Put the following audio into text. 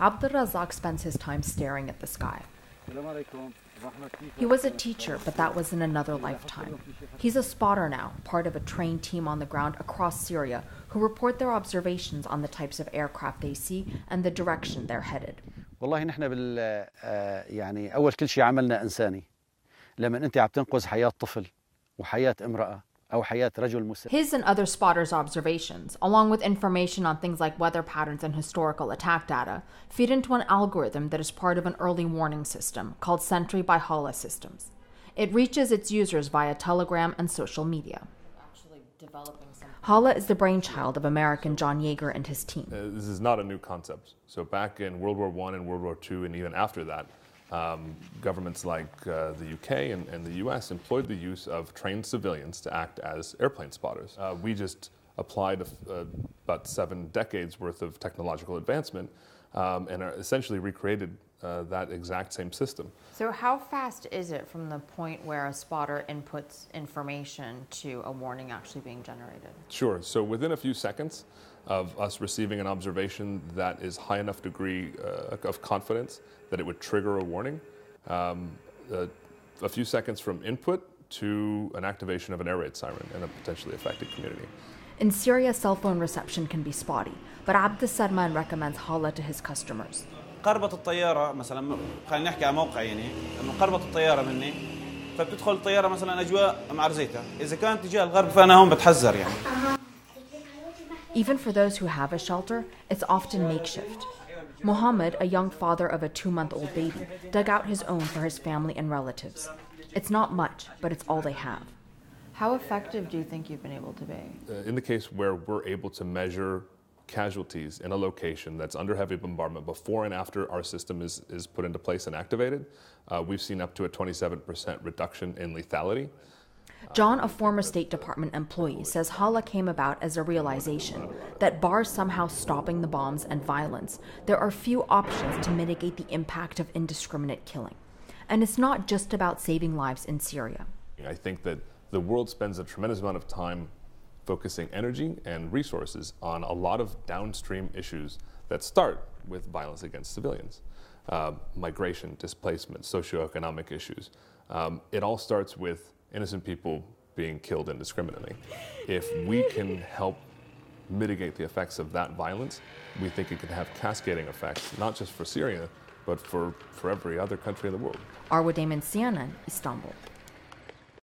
Abdulrazak spends his time staring at the sky. He was a teacher, but that was in another lifetime. He's a spotter now, part of a trained team on the ground across Syria who report their observations on the types of aircraft they see and the direction they're headed. والله نحن بال آه، يعني اول كل شيء عملنا انساني لما انت عم تنقذ حياه طفل وحياه امراه his and other spotters' observations, along with information on things like weather patterns and historical attack data, feed into an algorithm that is part of an early warning system called Sentry by HALA systems. It reaches its users via Telegram and social media. HALA is the brainchild of American John Jaeger and his team. Uh, this is not a new concept. So, back in World War I and World War II, and even after that, um, governments like uh, the UK and, and, the US employed the use of trained civilians to act as airplane spotters. Uh, we just applied a, uh, about seven decades worth of technological advancement um, and essentially recreated uh, that exact same system. So, how fast is it from the point where a spotter inputs information to a warning actually being generated? Sure. So, within a few seconds of us receiving an observation that is high enough degree uh, of confidence that it would trigger a warning, um, uh, a few seconds from input to an activation of an air raid siren in a potentially affected community. In Syria, cell phone reception can be spotty, but Abd Sarman recommends Hala to his customers. قربة الطيارة مثلا خلينا نحكي على موقع يعني انه قربت الطيارة مني فبتدخل الطيارة مثلا اجواء معرزيتها، إذا كانت تجاه الغرب فأنا هون بتحذر يعني. Even for those who have a shelter, it's often makeshift. Mohammed, a young father of a two month old baby, dug out his own for his family and relatives. It's not much, but it's all they have. How effective do you think you've been able to be? Uh, in the case where we're able to measure casualties in a location that's under heavy bombardment before and after our system is, is put into place and activated, uh, we've seen up to a 27% reduction in lethality. John, a former State Department employee, says Hala came about as a realization that bars somehow stopping the bombs and violence, there are few options to mitigate the impact of indiscriminate killing. And it's not just about saving lives in Syria. I think that the world spends a tremendous amount of time focusing energy and resources on a lot of downstream issues that start with violence against civilians. Uh, migration, displacement, socioeconomic issues. Um, it all starts with innocent people being killed indiscriminately. If we can help mitigate the effects of that violence, we think it can have cascading effects, not just for Syria, but for, for every other country in the world. Arwa Damon, CNN, Istanbul.